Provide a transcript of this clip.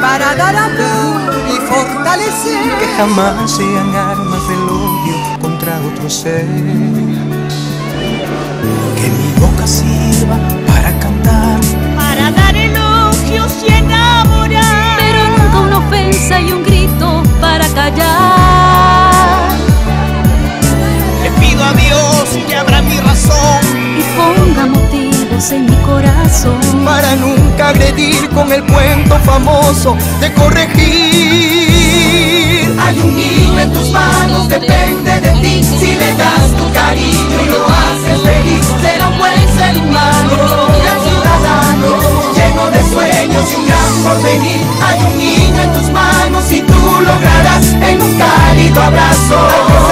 para dar amor y fortalecer. Que jamás sean armas del odio contra otro ser. Que mi boca sirva para cantar, para dar elogios y enamorar. Pero nunca una ofensa y un grito para callar. le pido a Dios que abra mi razón en mi corazón. Para nunca agredir con el cuento famoso de corregir. Hay un niño en tus manos, depende de ti. Si le das tu cariño y lo haces feliz, será un buen ser humano, gran ciudadano, lleno de sueños y un gran porvenir. Hay un niño en tus manos y tú lograrás en un cálido abrazo.